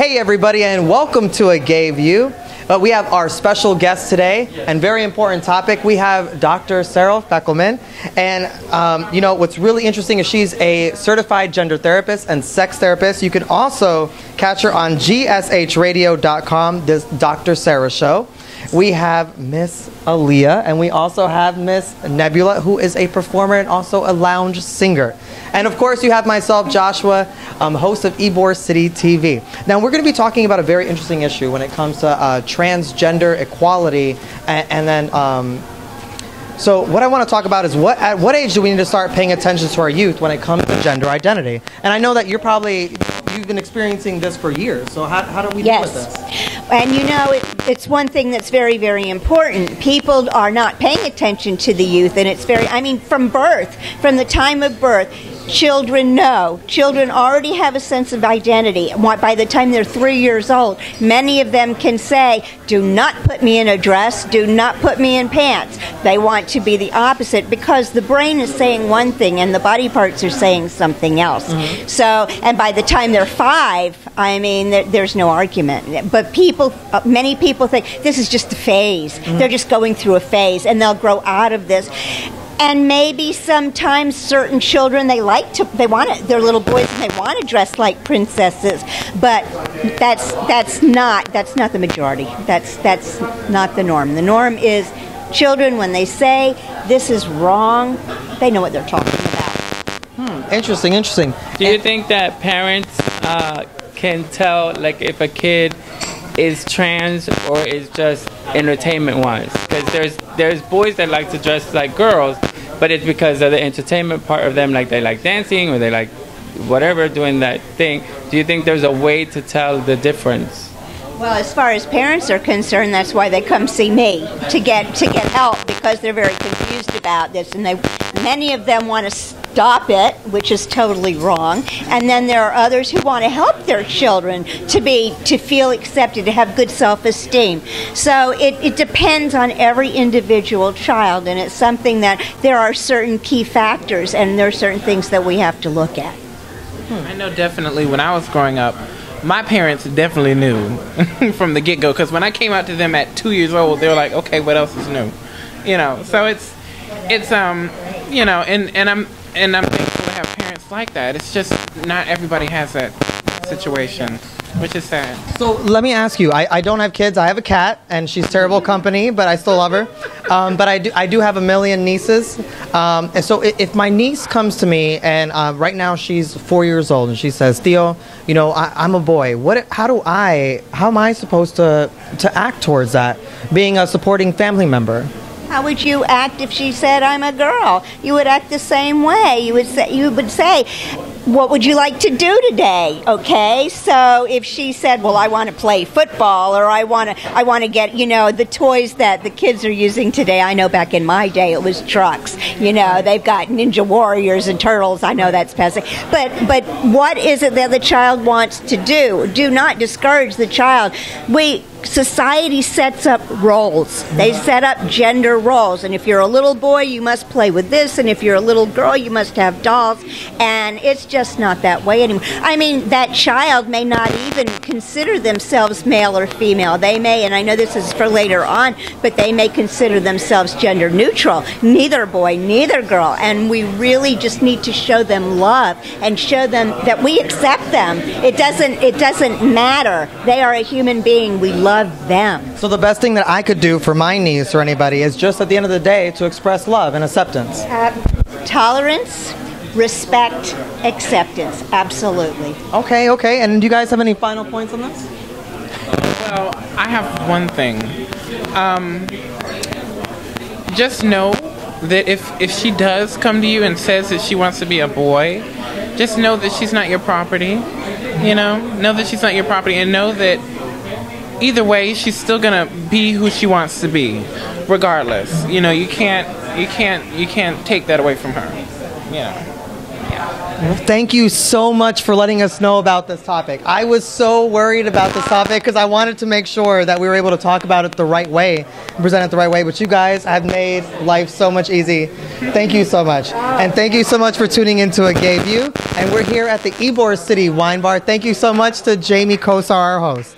Hey, everybody, and welcome to A Gay View. Uh, we have our special guest today, and very important topic. We have Dr. Sarah Feckelman, and um, you know what's really interesting is she's a certified gender therapist and sex therapist. You can also catch her on gshradio.com. This Dr. Sarah show. We have Miss Aaliyah, and we also have Miss Nebula, who is a performer and also a lounge singer. And of course, you have myself, Joshua, um, host of Ybor City TV. Now, we're going to be talking about a very interesting issue when it comes to uh, transgender equality, and, and then. Um, so what I want to talk about is what at what age do we need to start paying attention to our youth when it comes to gender identity? And I know that you're probably you've been experiencing this for years. So how, how do we yes. deal with this? And you know, it, it's one thing that's very, very important. People are not paying attention to the youth, and it's very, I mean, from birth, from the time of birth, children know. Children already have a sense of identity. By the time they're three years old, many of them can say, Do not put me in a dress, do not put me in pants. They want to be the opposite because the brain is saying one thing and the body parts are saying something else. Mm-hmm. So, and by the time they're five, I mean, there, there's no argument. But people, uh, many people think this is just a phase. Mm-hmm. They're just going through a phase and they'll grow out of this and maybe sometimes certain children they like to they want it they're little boys and they want to dress like princesses but that's that's not that's not the majority. That's that's not the norm. The norm is children when they say this is wrong they know what they're talking about. Hmm. interesting interesting. Do you think that parents uh, can tell like if a kid is trans or is just entertainment wise because there's there's boys that like to dress like girls but it's because of the entertainment part of them like they like dancing or they like whatever doing that thing. Do you think there's a way to tell the difference? Well, as far as parents are concerned, that's why they come see me to get to get help because they're very confused about this, and they many of them want to stop it, which is totally wrong, and then there are others who want to help their children to be to feel accepted, to have good self-esteem. So it, it depends on every individual child, and it's something that there are certain key factors, and there are certain things that we have to look at. Hmm. I know definitely when I was growing up my parents definitely knew from the get go because when I came out to them at two years old, they were like, "Okay, what else is new?" You know. So it's it's um you know, and and I'm and I'm thankful to have parents like that. It's just not everybody has that situation which is sad. So let me ask you. I, I don't have kids. I have a cat, and she's terrible company, but I still love her. Um, but I do I do have a million nieces, um, and so if my niece comes to me, and uh, right now she's four years old, and she says, "Theo, you know I, am a boy. What? How do I? How am I supposed to to act towards that? Being a supporting family member." How would you act if she said I'm a girl? You would act the same way. You would say you would say, what would you like to do today? Okay? So if she said well i want to play football or i want to i want to get you know the toys that the kids are using today i know back in my day it was trucks. You know they've got ninja warriors and turtles. I know that's passing. But but what is it that the child wants to do? Do not discourage the child. We society sets up roles. They set up gender roles. And if you're a little boy, you must play with this. And if you're a little girl, you must have dolls. And it's just not that way anymore. I mean, that child may not even consider themselves male or female. They may, and I know this is for later on, but they may consider themselves gender neutral. Neither boy, neither girl. And we really just need to show them love and show them that we accept them. It doesn't, it doesn't matter. They are a human being. We love love them. So the best thing that I could do for my niece or anybody is just at the end of the day to express love and acceptance. Uh, tolerance, respect, acceptance. Absolutely. Okay, okay. And do you guys have any final points on this? Well, I have one thing. Um, just know that if if she does come to you and says that she wants to be a boy, just know that she's not your property. You know, know that she's not your property, and know that either way, she's still gonna be who she wants to be, regardless. You know, you can't, you can't, you can't take that away from her. You know. Thank you so much for letting us know about this topic. I was so worried about this topic because I wanted to make sure that we were able to talk about it the right way, present it the right way. But you guys have made life so much easy. Thank you so much. And thank you so much for tuning into A Gay View. And we're here at the Ybor City Wine Bar. Thank you so much to Jamie Kosar, our host.